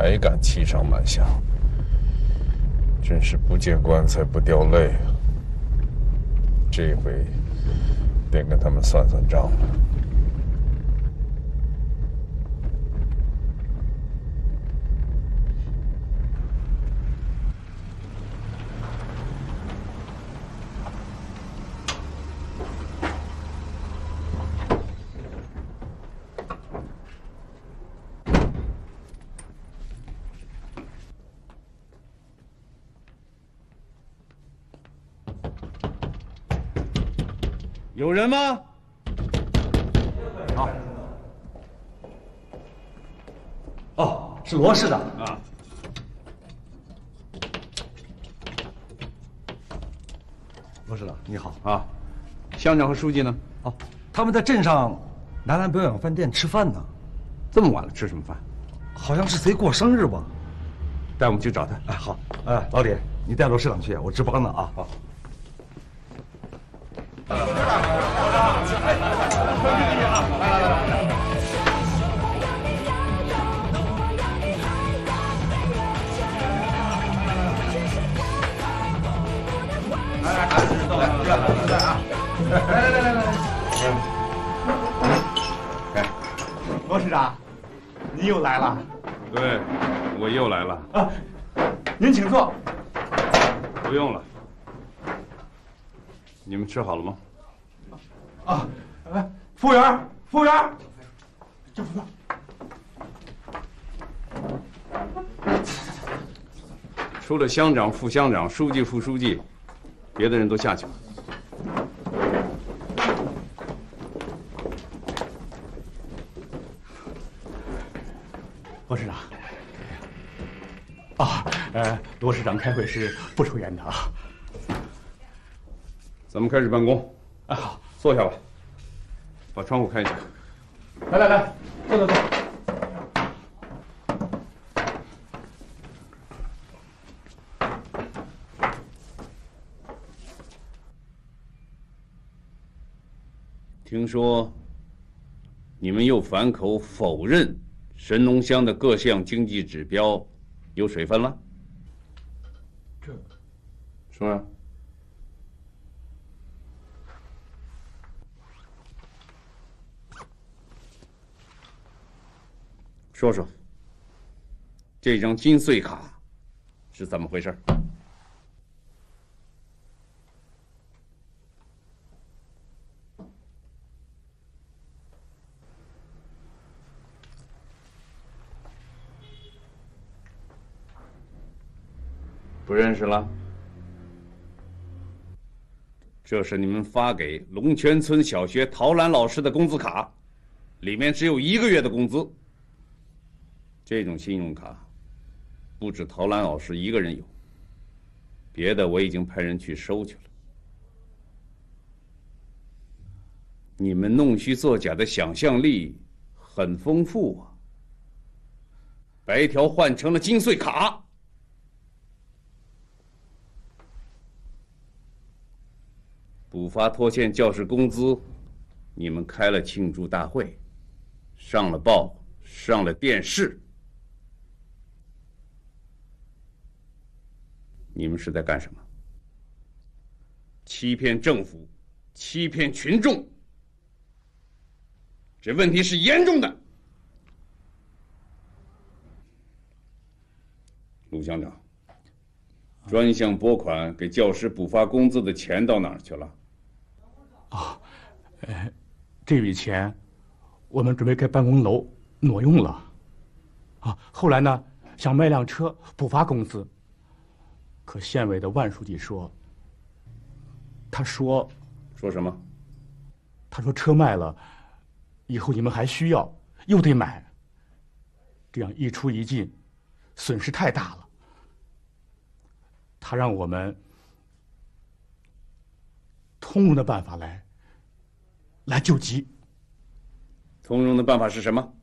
还敢欺上瞒下，真是不见棺材不掉泪啊！这回得跟他们算算账了。有人吗？好。哦，是罗市长啊。罗市长，你好啊。乡长和书记呢？哦，他们在镇上南南表演饭店吃饭呢。这么晚了，吃什么饭？好像是谁过生日吧。带我们去找他。哎，好。哎，老李，你带罗市长去，我值班呢啊。好。哎哎哎，罗市长，你又来了，对，我又来了。啊，您请坐。不用了。你们吃好了吗？啊，来，服务员，服务员，叫服务员。除了乡长、副乡长、书记、副书记，别的人都下去了。罗市长，啊，呃，罗市长开会是不抽烟的啊。咱们开始办公。啊，好，坐下吧。把窗户开一下。来来来，坐坐坐。听说你们又反口否认神农乡的各项经济指标有水分了？这，说。说说，这张金穗卡是怎么回事？不认识了？这是你们发给龙泉村小学陶兰老师的工资卡，里面只有一个月的工资。这种信用卡，不止陶兰老师一个人有。别的我已经派人去收去了。你们弄虚作假的想象力很丰富啊！白条换成了金穗卡。补发拖欠教师工资，你们开了庆祝大会，上了报，上了电视。你们是在干什么？欺骗政府，欺骗群众，这问题是严重的。陆乡长，专项拨款给教师补发工资的钱到哪儿去了？啊，呃，这笔钱我们准备给办公楼挪用了。啊，后来呢，想卖辆车补发工资。可县委的万书记说：“他说，说什么？他说车卖了，以后你们还需要，又得买。这样一出一进，损失太大了。他让我们通融的办法来，来救急。通融的办法是什么？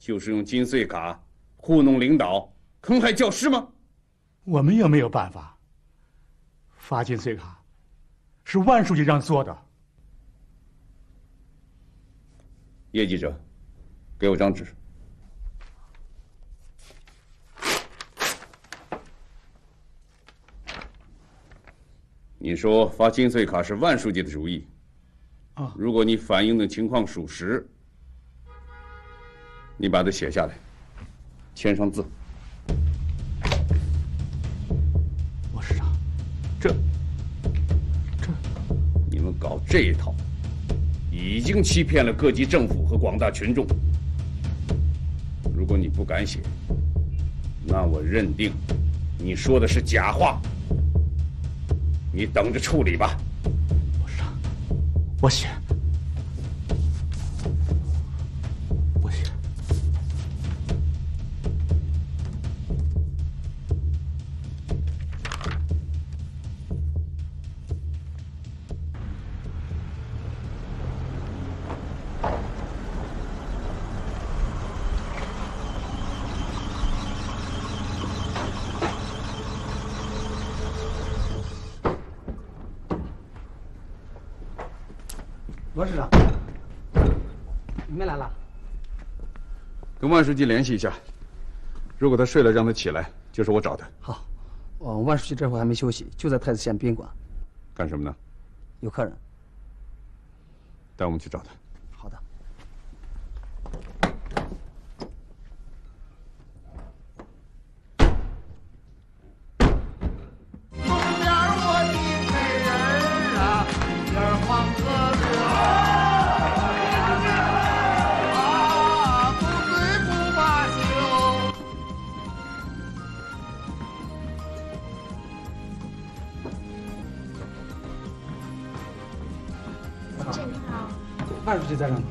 就是用金穗卡糊弄领导，坑害教师吗？”我们又没有办法。发金穗卡，是万书记让做的。叶记者，给我张纸。你说发金穗卡是万书记的主意，啊？如果你反映的情况属实，你把它写下来，签上字。这一套，已经欺骗了各级政府和广大群众。如果你不敢写，那我认定你说的是假话。你等着处理吧。我上，我写，万书记联系一下，如果他睡了，让他起来，就是我找的。好，哦，万书记这会儿还没休息，就在太子县宾馆，干什么呢？有客人。带我们去找他。万书记在这呢。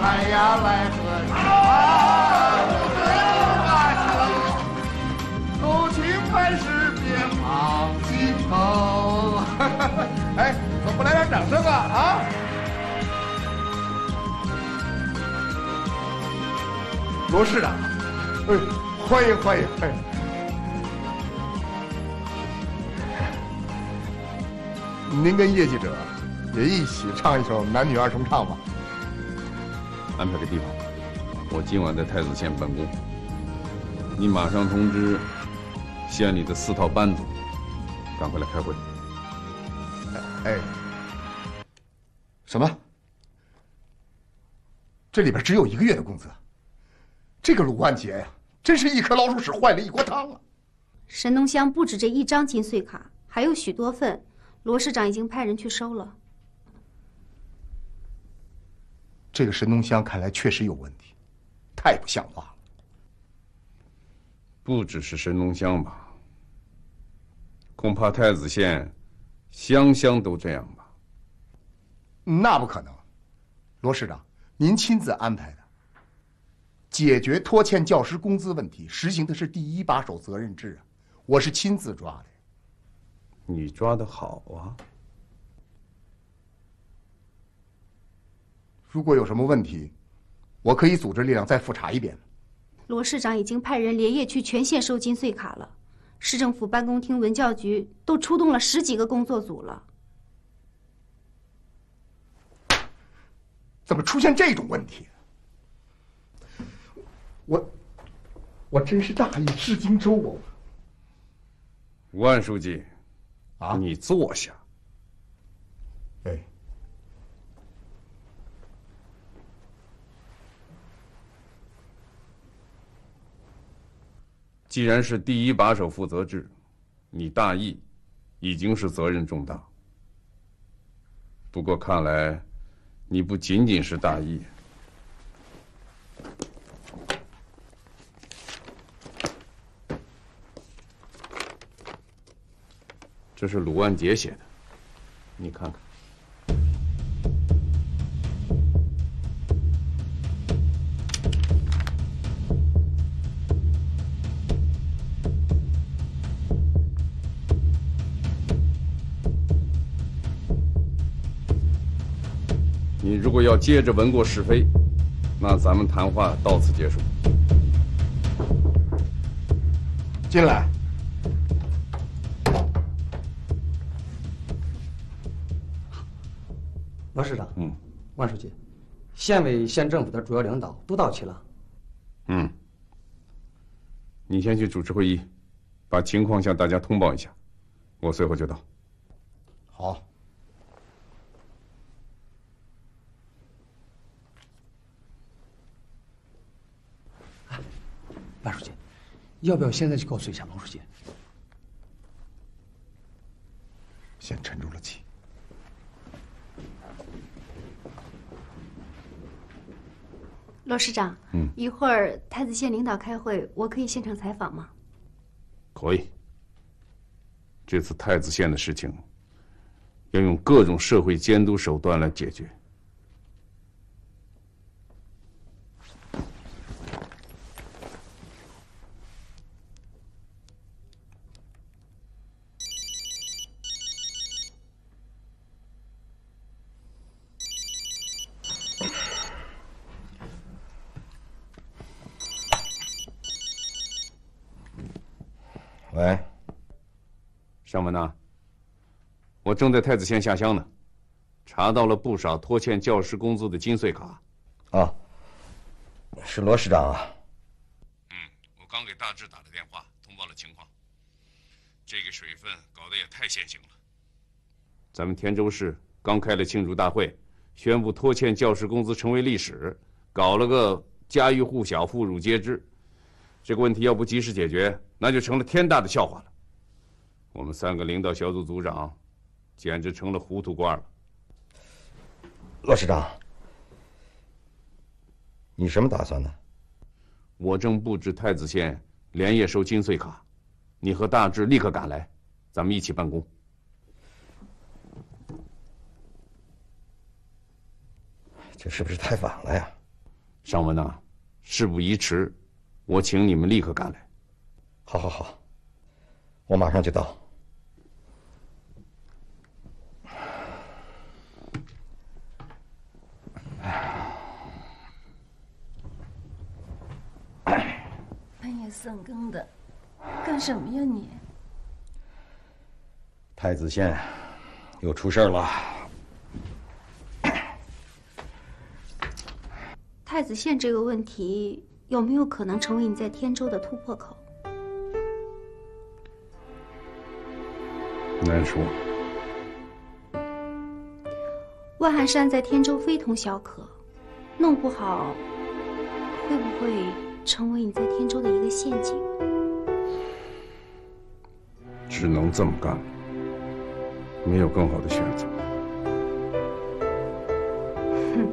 来呀来喝酒啊，不醉不罢休。勾情还是别忘心头。哎，怎么不来点掌声啊啊！罗市长，哎，欢迎欢迎！哎，您跟叶记者也一起唱一首男女二重唱吧。安排个地方，我今晚在太子县办公。你马上通知县里的四套班子，赶快来开会。哎，什么？这里边只有一个月的工资？这个鲁万杰呀，真是一颗老鼠屎坏了一锅汤啊！神农乡不止这一张金穗卡，还有许多份，罗市长已经派人去收了。这个神农香看来确实有问题，太不像话了。不只是神农香吧，恐怕太子县乡乡都这样吧。那不可能，罗市长，您亲自安排的，解决拖欠教师工资问题，实行的是第一把手责任制啊，我是亲自抓的。你抓的好啊！如果有什么问题，我可以组织力量再复查一遍。罗市长已经派人连夜去全县收金穗卡了，市政府办公厅、文教局都出动了十几个工作组了。怎么出现这种问题？我，我真是大意失荆州啊。万书记，啊你坐下。哎，既然是第一把手负责制，你大意已经是责任重大。不过看来，你不仅仅是大意。这是鲁万杰写的，你看看。如果要接着闻过是非，那咱们谈话到此结束。进来。罗市长，嗯，万书记，县委县政府的主要领导都到齐了。嗯，你先去主持会议，把情况向大家通报一下，我随后就到。好。万书记，要不要现在去告诉一下王书记？先沉住了气。罗市长，嗯，一会儿太子县领导开会，我可以现场采访吗？可以。这次太子县的事情，要用各种社会监督手段来解决。喂，尚文呐，我正在太子县下乡呢，查到了不少拖欠教师工资的金穗卡。啊，是罗市长啊。嗯，我刚给大志打了电话，通报了情况。这个水分搞得也太现行了。咱们田州市刚开了庆祝大会，宣布拖欠教师工资成为历史，搞了个家喻户晓、妇孺皆知。这个问题要不及时解决，那就成了天大的笑话了。我们三个领导小组组长，简直成了糊涂瓜了。骆市长，你什么打算呢？我正布置太子县连夜收金穗卡，你和大志立刻赶来，咱们一起办公。这是不是太晚了呀？尚文呐，事不宜迟，我请你们立刻赶来。好，好，好，我马上就到。半夜三更的，干什么呀你？太子县又出事了。太子县这个问题有没有可能成为你在天州的突破口？难说。万寒山在天州非同小可，弄不好会不会成为你在天州的一个陷阱？只能这么干了，没有更好的选择。哼，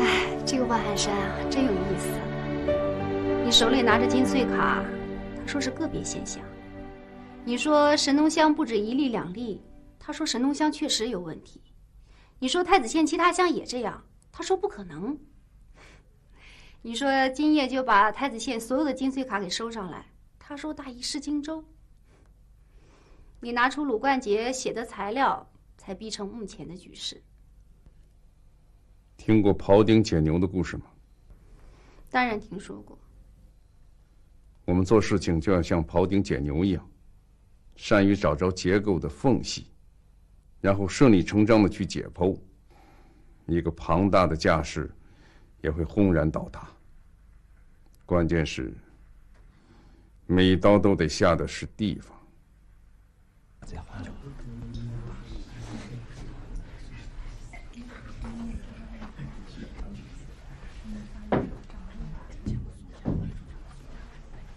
哎，这个万寒山啊，真有意思。你手里拿着金穗卡，他说是个别现象；你说神农乡不止一例两例，他说神农乡确实有问题；你说太子县其他乡也这样，他说不可能。你说今夜就把太子县所有的金穗卡给收上来，他说大意失荆州。你拿出鲁冠杰写的材料，才逼成目前的局势。听过庖丁解牛的故事吗？当然听说过。我们做事情就要像庖丁解牛一样，善于找着结构的缝隙，然后顺理成章的去解剖，一个庞大的架势也会轰然倒塌。关键是，每一刀都得下的是地方。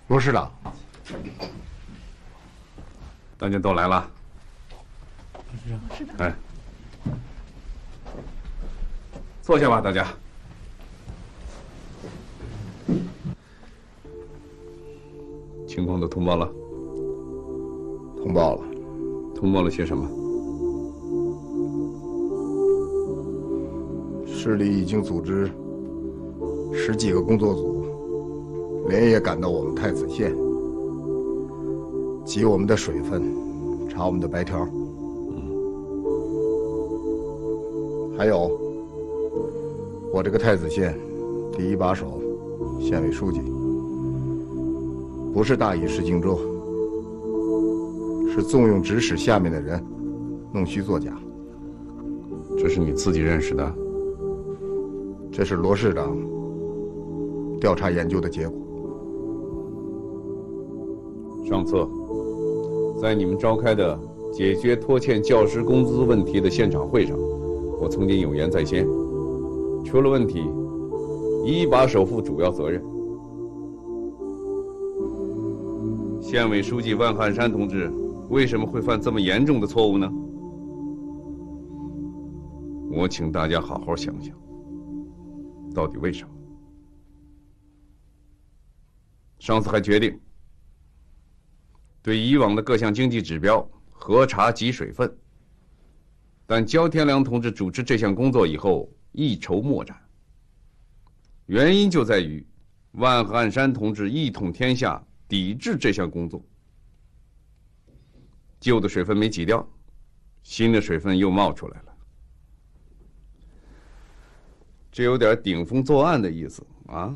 罗市长，大家都来了。哎，坐下吧，大家。情况都通报了。通报了。通报了些什么？市里已经组织十几个工作组，连夜赶到我们太子县，挤我们的水分，查我们的白条。还有，我这个太子县第一把手县委书记，不是大意失荆州，是纵用指使下面的人弄虚作假。这是你自己认识的？这是罗市长调查研究的结果。上次在你们召开的解决拖欠教师工资问题的现场会上，我曾经有言在先，出了问题，一把手负主要责任。县委书记万汉山同志为什么会犯这么严重的错误呢？我请大家好好想想，到底为什么？上次还决定对以往的各项经济指标核查及水分，但焦天良同志主持这项工作以后一筹莫展。原因就在于万汉山同志一统天下，抵制这项工作。旧的水分没挤掉，新的水分又冒出来了。这有点顶风作案的意思啊！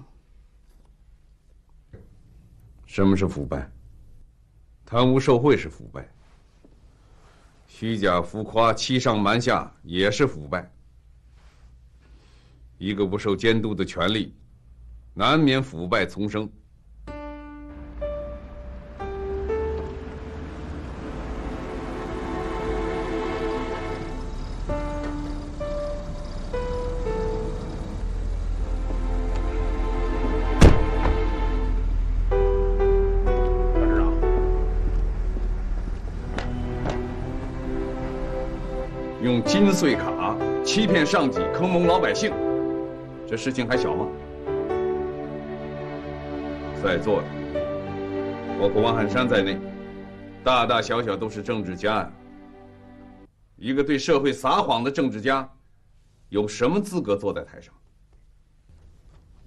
什么是腐败？贪污受贿是腐败，虚假浮夸、欺上瞒下也是腐败。一个不受监督的权利，难免腐败丛生。用金穗卡欺骗上级，坑蒙老百姓，这事情还小吗？在座的，包括王汉山在内，大大小小都是政治家呀。一个对社会撒谎的政治家，有什么资格坐在台上？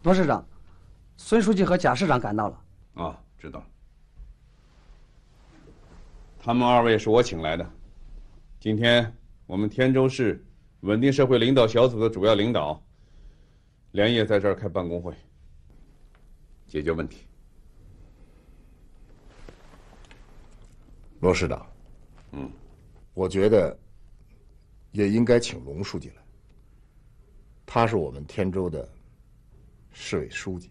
罗市长，孙书记和贾市长赶到了。啊，知道。他们二位是我请来的，今天。我们天州市稳定社会领导小组的主要领导连夜在这儿开办公会，解决问题。罗市长，嗯，我觉得也应该请龙书记来，他是我们天州的市委书记。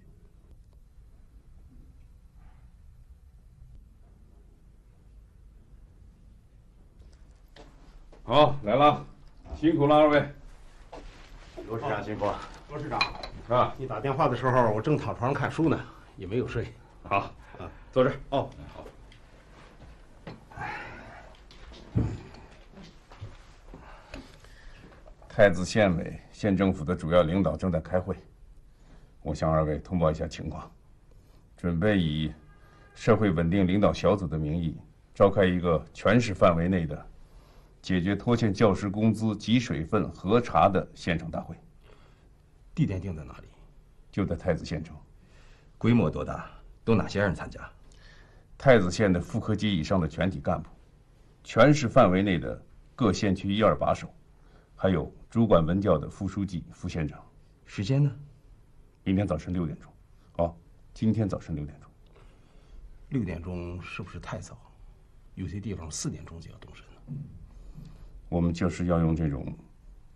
好，来了，辛苦了二位。罗市长辛苦了。罗市长，啊，你打电话的时候，我正躺床上看书呢，也没有睡。好，啊，坐这儿。哦，好。太子县委、县政府的主要领导正在开会，我向二位通报一下情况，准备以社会稳定领导小组的名义，召开一个全市范围内的。解决拖欠教师工资及水分核查的现场大会，地点定在哪里？就在太子县城。规模多大？都哪些人参加？太子县的副科级以上的全体干部，全市范围内的各县区一二把手，还有主管文教的副书记、副县长。时间呢？明天早晨六点钟。哦，今天早晨六点钟。六点钟是不是太早？有些地方四点钟就要动身了。我们就是要用这种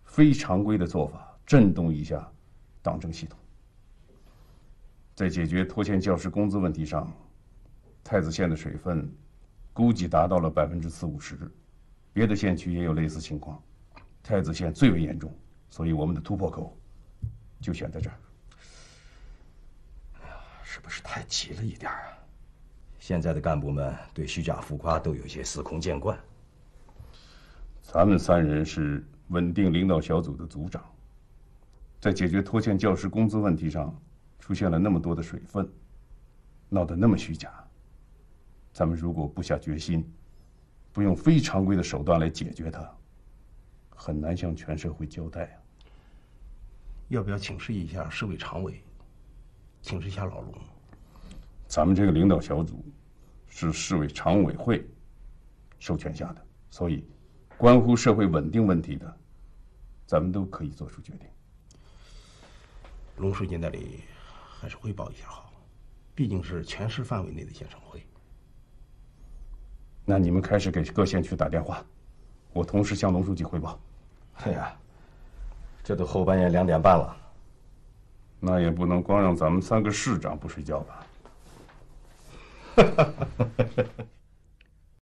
非常规的做法，震动一下党政系统。在解决拖欠教师工资问题上，太子县的水分估计达到了百分之四五十，别的县区也有类似情况，太子县最为严重，所以我们的突破口就选在这儿。是不是太急了一点啊？现在的干部们对虚假浮夸都有些司空见惯。咱们三人是稳定领导小组的组长，在解决拖欠教师工资问题上，出现了那么多的水分，闹得那么虚假。咱们如果不下决心，不用非常规的手段来解决它，很难向全社会交代啊。要不要请示一下市委常委，请示一下老龙？咱们这个领导小组是市委常委会授权下的，所以。关乎社会稳定问题的，咱们都可以做出决定。龙书记那里还是汇报一下好，毕竟是全市范围内的县城会。那你们开始给各县区打电话，我同时向龙书记汇报。哎呀，这都后半夜两点半了，那也不能光让咱们三个市长不睡觉吧？